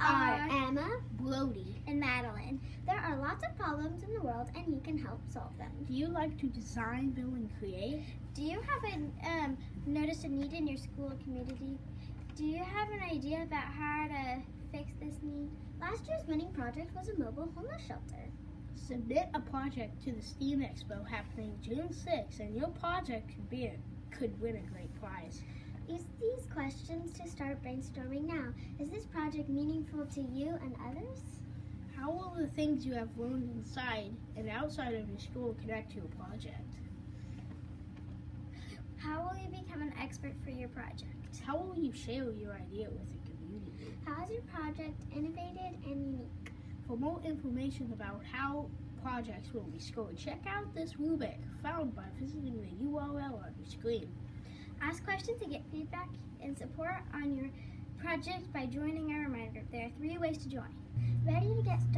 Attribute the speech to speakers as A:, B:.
A: Are Emma,
B: Brody.
A: and Madeline. There are lots of problems in the world, and you can help solve them.
B: Do you like to design, build, and create?
A: Do you have an um, noticed a need in your school or community? Do you have an idea about how to fix this need? Last year's winning project was a mobile homeless shelter.
B: Submit a project to the STEAM Expo happening June 6th, and your project could be a, could win a great prize.
A: Use these questions to start brainstorming now. Is this project meaningful to you and others?
B: How will the things you have learned inside and outside of your school connect to your project?
A: How will you become an expert for your project?
B: How will you share your idea with the community?
A: How is your project innovative and unique?
B: For more information about how projects will be scored, check out this rubric found by visiting the URL on your screen.
A: Ask questions to get feedback and support on your project by joining a reminder. There are three ways to join. Ready to get started?